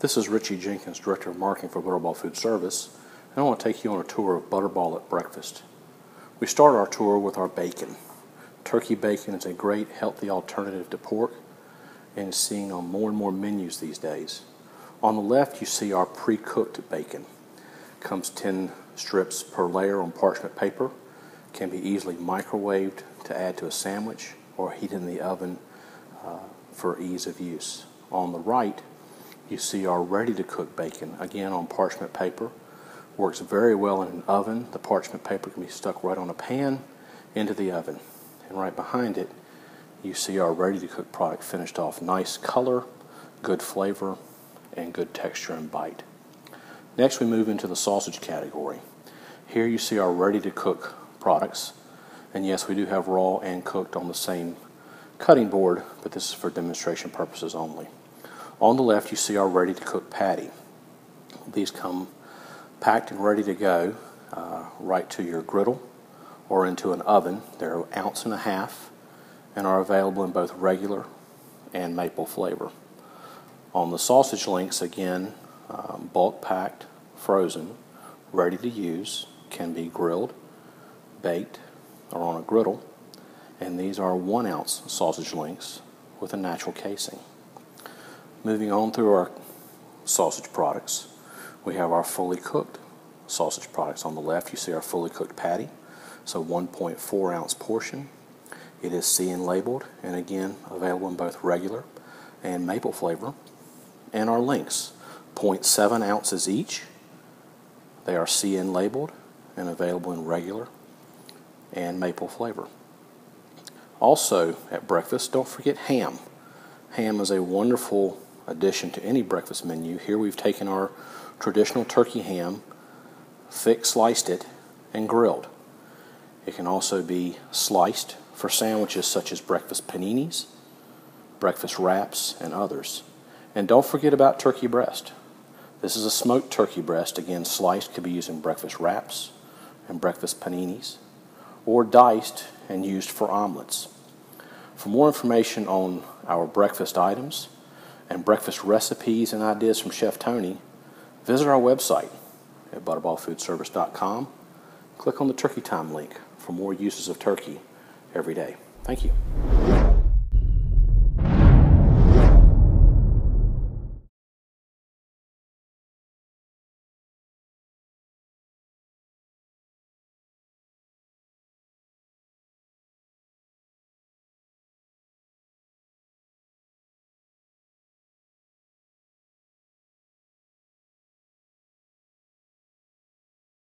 This is Richie Jenkins, Director of Marketing for Butterball Food Service, and I want to take you on a tour of Butterball at breakfast. We start our tour with our bacon. Turkey bacon is a great healthy alternative to pork and is seen on more and more menus these days. On the left, you see our pre-cooked bacon. Comes 10 strips per layer on parchment paper. Can be easily microwaved to add to a sandwich or heated in the oven uh, for ease of use. On the right, you see our ready to cook bacon, again on parchment paper. Works very well in an oven. The parchment paper can be stuck right on a pan into the oven. And right behind it, you see our ready to cook product finished off. Nice color, good flavor, and good texture and bite. Next, we move into the sausage category. Here you see our ready to cook products. And yes, we do have raw and cooked on the same cutting board, but this is for demonstration purposes only. On the left, you see our ready to cook patty. These come packed and ready to go uh, right to your griddle or into an oven. They're an ounce and a half and are available in both regular and maple flavor. On the sausage links, again, um, bulk packed, frozen, ready to use, can be grilled, baked, or on a griddle. And these are one ounce sausage links with a natural casing. Moving on through our sausage products, we have our fully cooked sausage products. On the left, you see our fully cooked patty, so 1.4 ounce portion. It is CN labeled and again available in both regular and maple flavor. And our links, 0.7 ounces each. They are CN labeled and available in regular and maple flavor. Also at breakfast, don't forget ham. Ham is a wonderful addition to any breakfast menu. Here we've taken our traditional turkey ham, thick sliced it, and grilled. It can also be sliced for sandwiches such as breakfast paninis, breakfast wraps, and others. And don't forget about turkey breast. This is a smoked turkey breast, again sliced, could be used in breakfast wraps and breakfast paninis, or diced and used for omelets. For more information on our breakfast items, and breakfast recipes and ideas from Chef Tony, visit our website at butterballfoodservice.com. Click on the Turkey Time link for more uses of turkey every day. Thank you.